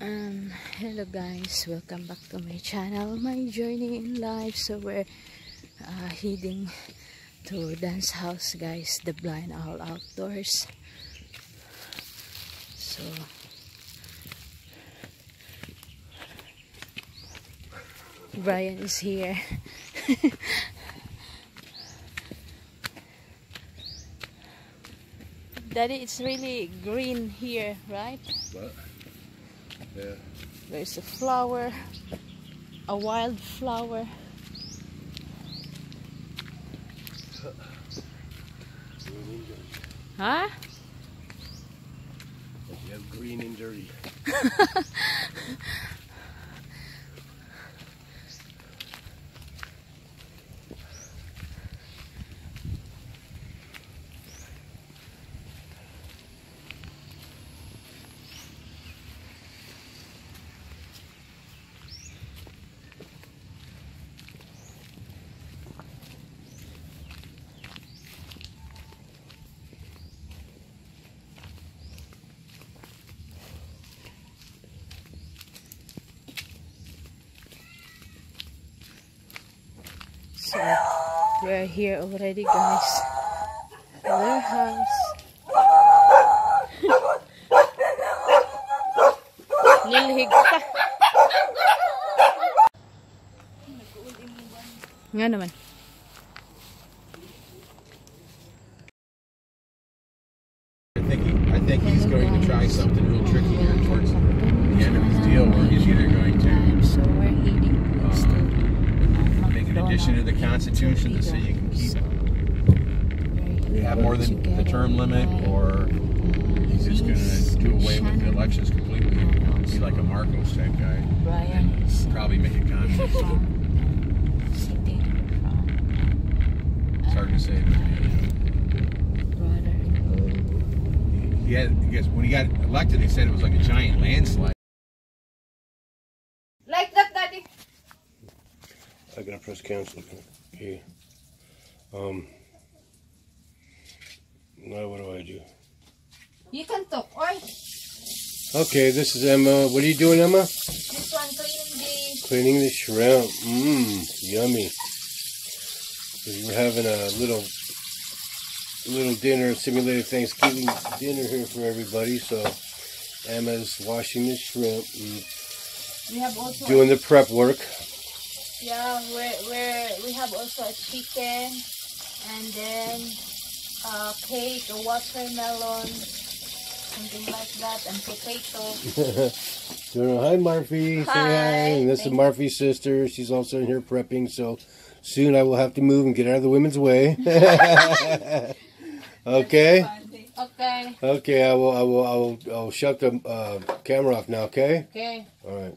Um, hello guys, welcome back to my channel, my journey in life. So we're uh, heading to dance house guys, the blind owl outdoors. So Brian is here. Daddy, it's really green here, right? But, yeah. There's a flower, a wild flower. Huh? You have green and dirty. So we're here already, guys. Their house. Nga naman. I think he, I think he's going to try something real tricky here towards the end of his deal, where he's either going to So we're heading Uh, to make an addition to the Constitution to say you can keep have more than the term limit, or he's just going to do away with the elections completely, be like a Marcos type guy, is probably make it communist. It's hard to say. But, he had, I guess when he got elected, they said it was like a giant landslide. Like that, Daddy. I gotta press cancel. Okay. Um. Now what do I do? You can talk. Oi, Okay, this is Emma. What are you doing, Emma? this one cleaning the. Cleaning the shrimp. Mmm, yummy. We're having a little, little dinner, simulated Thanksgiving dinner here for everybody. So Emma's washing the shrimp and We have also. doing the prep work. Yeah, we're, we're, we have also a chicken, and then uh, cake, a watermelon, something like that, and potato. Doing hi. Say hi. This is Marfy's sister. She's also in here prepping. So soon I will have to move and get out of the women's way. okay. Okay. Okay. I will. I will. I will. I'll shut the uh, camera off now. Okay. Okay. All right.